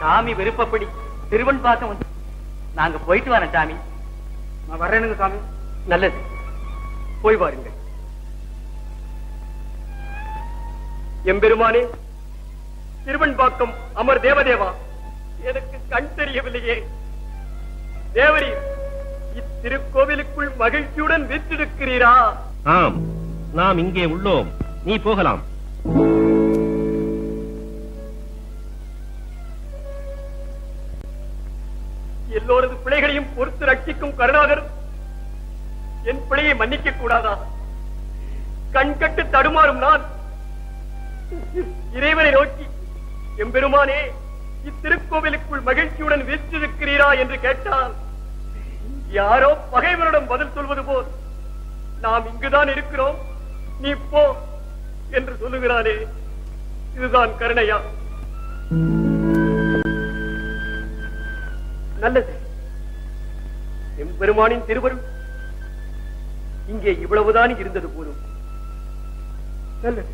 சாமி விருப்பப்படி திருவன் பாசம் வந்து நாங்க போயிட்டு வரேன் சாமி. நான் வர்றேனுங்க சாமி. நல்லது. போய் பாருங்க எம்பெருமானே திருவன்பாக்கம் அமர் தேவதேவா எனக்கு கண் தெரியவில்லையே. தேவரி இத்திருக்கோவிலுக்குள் மகிழ்ச்சியுடன் வீற்றிருக்கிறீரா? ஆம் நாம் இங்கே உள்ளோம். நீ போகலாம். எல்லோரது பிழைகளையும் பொறுத்து ரட்சிக்கும் கருணாகர் என் பிழையை மன்னிக்க கூடாதா? கண்கட்டு தடுமாறும் நான் இறைவனை நோக்கி எம்பெருமானே இத்திருக்கோவிலுக்குள் மகிழ்ச்சியுடன் வீற்றிருக்கிறீரா? என்று கேட்டால் யாரோ பகைவரிடம் பதில் சொல்வது போல் நாம் இங்குதான் இருக்கிறோம். நீ போ என்று சொல்லுகிறானே. இதுதான் கருணையா? நல்லது. எம்பெருமானின் திருவருள் இங்கே இவ்வளவுதான் இருந்தது போதும். நல்லது.